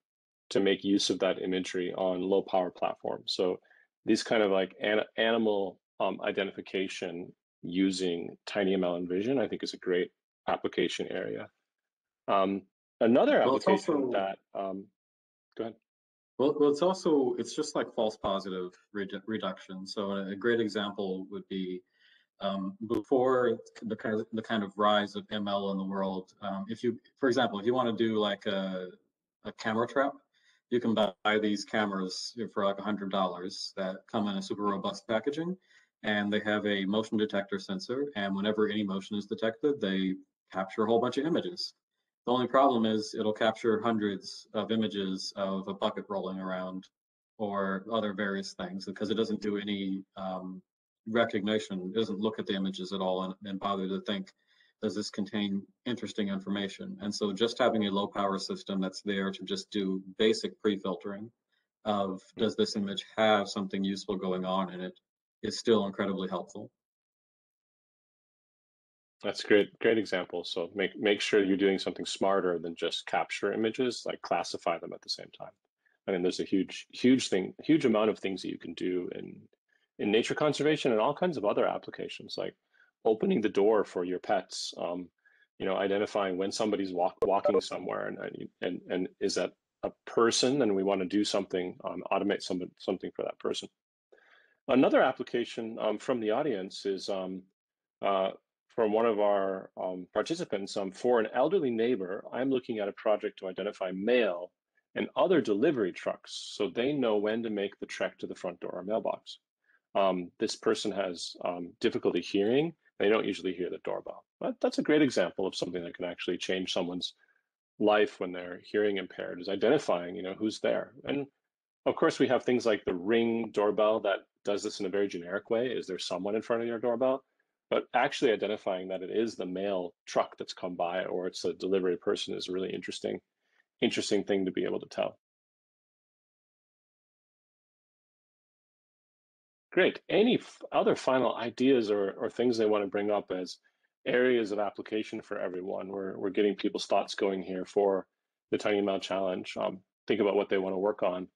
to make use of that imagery on low power platforms. So these kind of like an animal um, identification using TinyML and Vision, I think is a great application area. Um, another well, application also, that, um. Well, well, it's also, it's just like false positive redu reduction. So a great example would be um, before the kind, of, the kind of rise of ML in the world, um, if you, for example, if you want to do like a, a camera trap, you can buy these cameras for like a hundred dollars that come in a super robust packaging and they have a motion detector sensor. And whenever any motion is detected, they capture a whole bunch of images. The only problem is it'll capture hundreds of images of a bucket rolling around or other various things because it doesn't do any um, recognition, it doesn't look at the images at all and, and bother to think, does this contain interesting information? And so just having a low power system that's there to just do basic pre-filtering of does this image have something useful going on in it is still incredibly helpful. That's great, great example. So make make sure you're doing something smarter than just capture images, like classify them at the same time. I mean, there's a huge, huge thing, huge amount of things that you can do in in nature conservation and all kinds of other applications, like opening the door for your pets. Um, you know, identifying when somebody's walk, walking somewhere and and and is that a person, and we want to do something, um, automate some, something for that person. Another application um, from the audience is um, uh, from one of our um, participants. Um, for an elderly neighbor, I'm looking at a project to identify mail and other delivery trucks so they know when to make the trek to the front door or mailbox. Um, this person has um, difficulty hearing. They don't usually hear the doorbell. But that's a great example of something that can actually change someone's life when they're hearing impaired is identifying, you know, who's there. And of course, we have things like the ring doorbell that does this in a very generic way. Is there someone in front of your doorbell? But actually identifying that it is the mail truck that's come by or it's a delivery person is a really interesting, interesting thing to be able to tell. Great. Any other final ideas or, or things they want to bring up as areas of application for everyone? We're, we're getting people's thoughts going here for the TinyML Challenge. Um, think about what they want to work on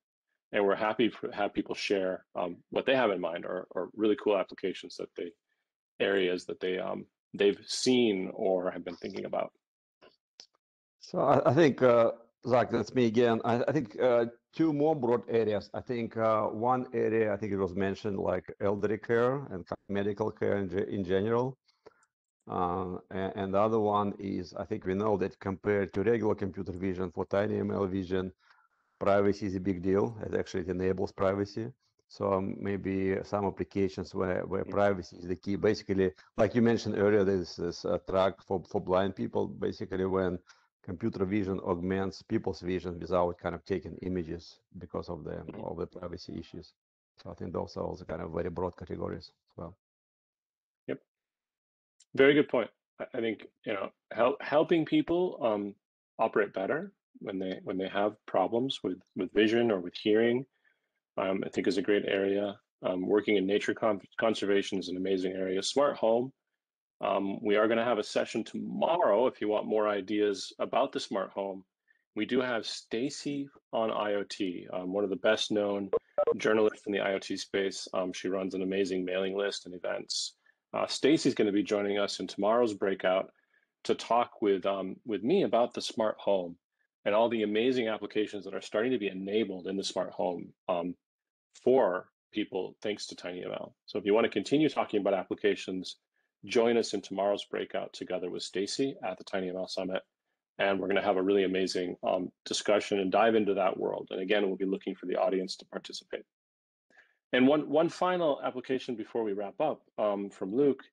and we're happy to have people share um, what they have in mind or, or really cool applications that they areas that they um, they've seen or have been thinking about. So I, I think uh, Zach, that's me again. I, I think uh, two more broad areas. I think uh, one area I think it was mentioned like elderly care and medical care in, in general. Uh, and, and, the other one is I think we know that compared to regular computer vision for tiny ML vision, privacy is a big deal. It actually enables privacy. So um, maybe some applications where, where privacy is the key. Basically, like you mentioned earlier, there's this uh, track for, for blind people. Basically, when computer vision augments people's vision without kind of taking images because of the mm-hmm. of the privacy issues. So I think those are also kind of very broad categories as well. Yep. Very good point. I think you know help, helping people um, operate better when they when they have problems with with vision or with hearing, um, I think is a great area. Um, working in nature con conservation is an amazing area. Smart home. Um, we are going to have a session tomorrow if you want more ideas about the smart home. We do have Stacey on IoT, um, one of the best known journalists in the IoT space. Um, she runs an amazing mailing list and events. Uh, Stacey's going to be joining us in tomorrow's breakout to talk with um, with me about the smart home and all the amazing applications that are starting to be enabled in the smart home um, for people thanks to TinyML. So if you want to continue talking about applications, join us in tomorrow's breakout together with Stacey at the TinyML Summit. And we're going to have a really amazing um, discussion and dive into that world. And again, we'll be looking for the audience to participate. And one, one final application before we wrap up um, from Luke.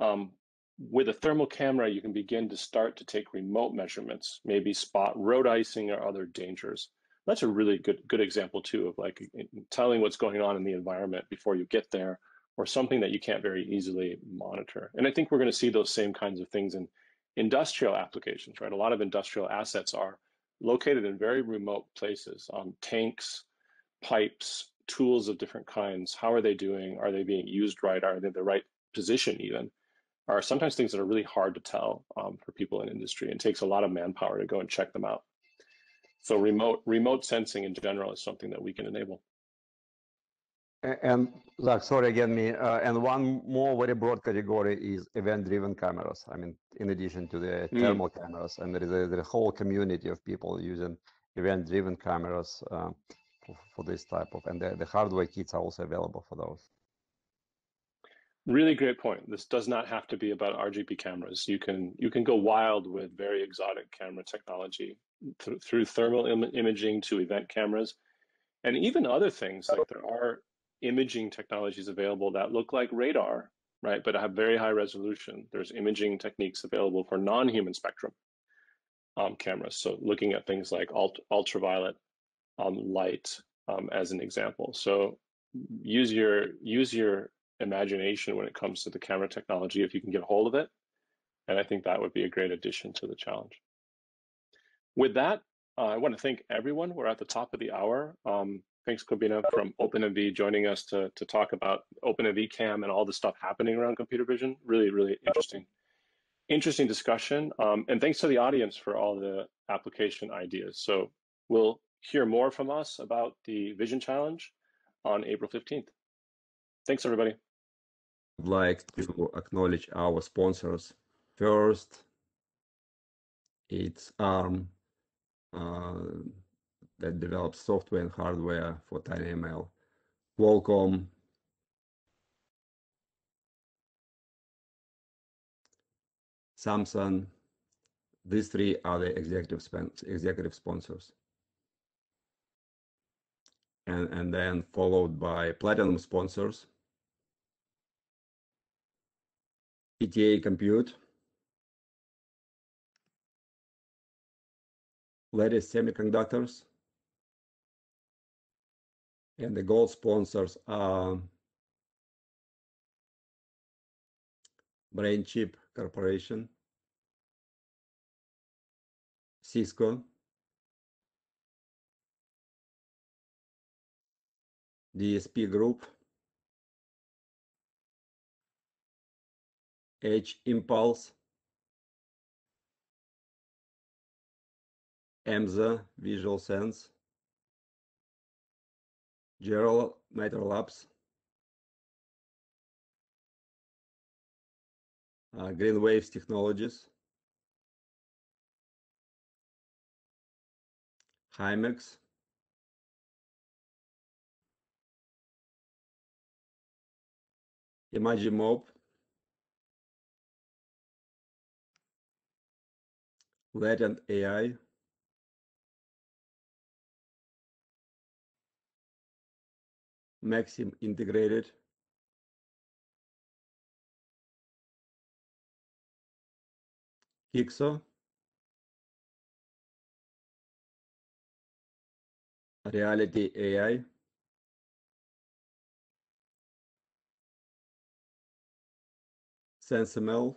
Um, with a thermal camera, you can begin to start to take remote measurements, maybe spot road icing or other dangers. That's a really good good example too of like telling what's going on in the environment before you get there, or something that you can't very easily monitor. And I think we're going to see those same kinds of things in industrial applications, right? A lot of industrial assets are located in very remote places, um, tanks, pipes, tools of different kinds. How are they doing? Are they being used right? Are they in the right position even? are sometimes things that are really hard to tell um, for people in industry and takes a lot of manpower to go and check them out. So remote remote sensing in general is something that we can enable. And Zach, sorry again, me. Uh, and one more very broad category is event-driven cameras. I mean, in addition to the mm. thermal cameras, and there is a, a, whole community of people using event-driven cameras uh, for, for, this type of, and the, the hardware kits are also available for those. Really great point. This does not have to be about RGB cameras. You can you can go wild with very exotic camera technology th- through thermal Im- imaging to event cameras, and even other things like there are imaging technologies available that look like radar, right, but have very high resolution. There's imaging techniques available for non-human spectrum um, cameras. So looking at things like ult- ultraviolet um, light um, as an example. So use your use your imagination when it comes to the camera technology if you can get a hold of it. And I think that would be a great addition to the challenge. With that, uh, I want to thank everyone. We're at the top of the hour. Um, thanks, Kwabena, from OpenMV joining us to, to talk about OpenMV Cam and all the stuff happening around computer vision. Really, really interesting. Interesting discussion. Um, and thanks to the audience for all the application ideas. So we'll hear more from us about the Vision Challenge on April 15th. Thanks, everybody I'd like to acknowledge our sponsors. First, it's ARM uh, Uh, that develops software and hardware for TinyML. Qualcomm, Samsung, these three are the executive, executive sponsors. And, and then followed by platinum sponsors, ETA Compute, Lattice semiconductors, and the gold sponsors um, are BrainChip Corporation, Cisco, DSP Group, Edge Impulse, Emza Visual Sense, GrAI Matter Labs, uh, GreenWaves Technologies, Himax, Imagimob, Latent AI, Maxim integrated, Hixo, Reality AI, SensiML,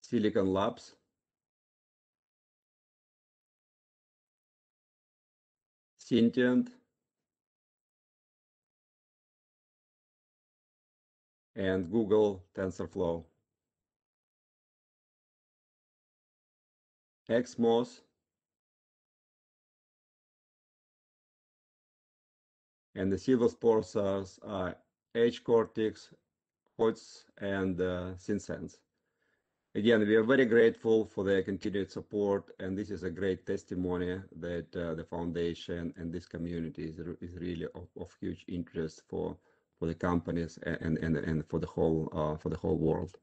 Silicon Labs, Syntiant, and Google TensorFlow. XMOS, and the silver sponsors are H-Cortex, HOTS, and uh, SynSense. Again, we are very grateful for their continued support, and this is a great testimony that uh, the foundation and this community is, is really of, huge interest for for the companies and and, and for the whole uh, for the whole world.